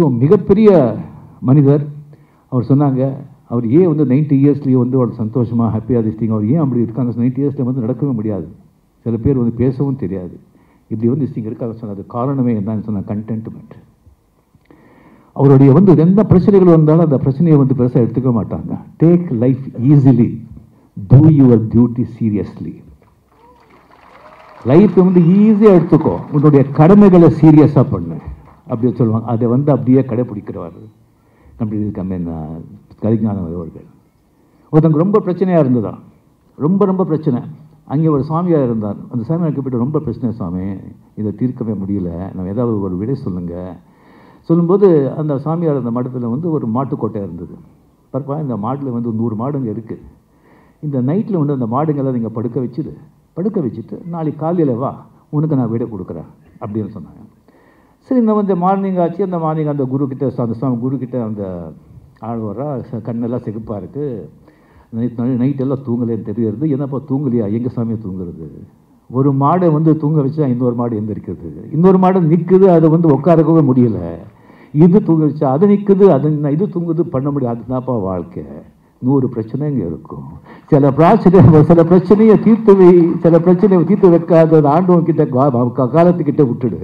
So மிகப்பெரிய மனிதர். அவர் சொன்னாங்க அவர் ஏன் வந்து நைன்டி இயர்ஸ்லேயே வந்து அவர் சந்தோஷமாக ஹாப்பியாக திஸ்டிங் அவர் ஏன் அப்படி இருக்காங்க? நைன்டி இயர்ஸில் வந்து நடக்கவே முடியாது. சில பேர் வந்து பேசவும் தெரியாது. இப்படி வந்து இஸ்டிங் இருக்காங்க. சொன்னது காரணமே என்னன்னு சொன்னால் கண்டென்ட்மெண்ட் அவருடைய வந்து எந்த பிரச்சனைகள் வந்தாலும் அந்த பிரச்சனையை வந்து பெருசாக எடுத்துக்க மாட்டாங்க. Take life easily do your duty seriously life வந்து ஈஸியாக எடுத்துக்கோ. உன்னுடைய கடமைகளை சீரியஸாக பண்ணு. அப்படின்னு சொல்லுவாங்க. அதை வந்து அப்படியே கடைப்பிடிக்கிறவர் அப்படி கம்மி கலிஞானம் அவர்கள் ஒருத்தங்க ரொம்ப பிரச்சனையாக இருந்ததான் ரொம்ப ரொம்ப பிரச்சனை. அங்கே ஒரு சாமியார் இருந்தார். அந்த சாமியார் போய்ட்டு ரொம்ப பிரச்சனை சாமி இதை தீர்க்கவே முடியல. நம்ம ஏதாவது ஒரு விடை சொல்லுங்கள் சொல்லும்போது அந்த சாமியார் அந்த மடத்தில் வந்து ஒரு மாட்டுக்கோட்டை இருந்தது. பரப்பா இந்த மாட்டில் வந்து நூறு மாடுங்க இருக்குது இந்த நைட்டில் வந்து அந்த மாடுங்களை நீங்கள் படுக்க வச்சுடு படுக்க வச்சுட்டு நாளைக்கு காலையில் வா. உனக்கு நான் விடை கொடுக்குறேன். அப்படின்னு சொன்னாங்க. சரி இந்த வந்து மார்னிங் ஆச்சு. அந்த மார்னிங் அந்த குரு கிட்ட அந்த சாமி குரு கிட்ட அந்த ஆள் வர்றா. கண்ணெல்லாம் செகுப்பாக இருக்குது நைட் நைட்டெல்லாம் தூங்கலேன்னு தெரியுறது. என்னப்பா தூங்கலையா? எங்கள் சாமியை தூங்குறது? ஒரு மாடை வந்து தூங்க வச்சா இன்னொரு மாடு எந்திரிக்கிறது. இன்னொரு மாடு நிற்குது அதை வந்து உட்காரக்கவே முடியல. இது தூங்க வச்சா அது நிற்குது அது இது தூங்குது பண்ண முடியாது. அதுதான்ப்பா வாழ்க்கை. நூறு பிரச்சனை இங்கே இருக்கும். சில பிரச்சனை சில பிரச்சனையை தீர்த்து சில பிரச்சனையை தீர்த்து வைக்காத ஆண்டவன் கிட்ட காலத்துக்கிட்ட விட்டுடு.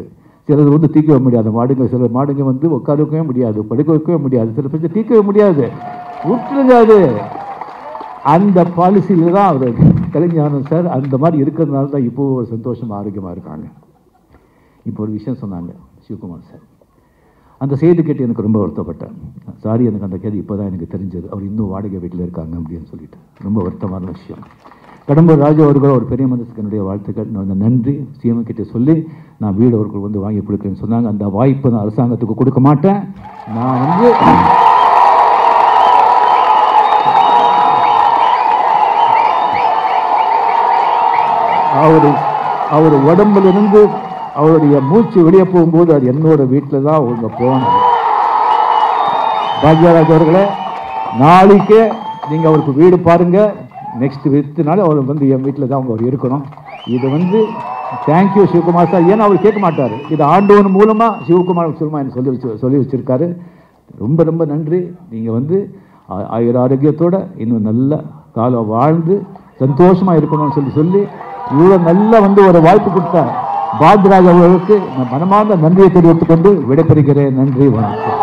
சிலது வந்து தீர்க்கவே முடியாது. மாடுங்க சில மாடுங்க வந்து உட்கார வைக்கவே முடியாது படுக்க வைக்கவே முடியாது. சில பிரச்சனை தீர்க்கவே முடியாது. விட்டுருங்க அது அந்த பாலிசியில் தான் அவர் கலைஞானம் சார் அந்த மாதிரி இருக்கிறதுனால தான் இப்போது சந்தோஷமாக ஆரோக்கியமாக இருக்காங்க. இப்போ ஒரு விஷயம் சொன்னாங்க சிவகுமார் சார். அந்த செய்தி கேட்டு எனக்கு ரொம்ப வருத்தப்பட்டேன். சாரி எனக்கு அந்த கேள்வி இப்போ தான் எனக்கு தெரிஞ்சது. அவர் இன்னும் வாடகை வீட்டில் இருக்காங்க அப்படின்னு சொல்லிட்டு. ரொம்ப வருத்தமான விஷயம். கடம்பூர் ராஜு அவர்கள் ஒரு பெரிய மனுஷனுடைய என்னுடைய வாழ்த்துக்கள். நான் நன்றி. சிஎம் கிட்டே சொல்லி நான் வீடு அவர்கள் வந்து வாங்கி கொடுக்குறேன்னு சொன்னாங்க. அந்த வாய்ப்பை நான் அரசாங்கத்துக்கு கொடுக்க மாட்டேன். நான் வந்து அவர் அவர் உடம்புலிருந்து அவருடைய மூச்சு வெளியே போகும்போது அது என்னோட வீட்டில் தான் அவங்க போகணும் பாக்யராஜ் அவர்களே நாளைக்கே நீங்கள் அவருக்கு வீடு பாருங்கள் நெக்ஸ்ட் வித்துனால அவர் வந்து என் வீட்டில் தான் அவங்க அவர் இருக்கணும். இது வந்து தேங்க்யூ சிவகுமார் சார். ஏன்னா அவர் கேட்க மாட்டார். இது ஆண்டவன் மூலமாக சிவகுமார் சிவமா எனக்கு சொல்லி வச்சு சொல்லி வச்சிருக்காரு. ரொம்ப ரொம்ப நன்றி. நீங்கள் வந்து ஆயுர ஆரோக்கியத்தோடு இன்னும் நல்ல காலம் வாழ்ந்து சந்தோஷமாக இருக்கணும்னு சொல்லி சொல்லி இவ்வளோ நல்லா வந்து ஒரு வாய்ப்பு கொடுத்த பாத்ராஜ் அவர்களுக்கு நான் மனமார்ந்த நன்றியை தெரிவித்துக் கொண்டு விடைபெறுகிறேன். நன்றி வணக்கம்.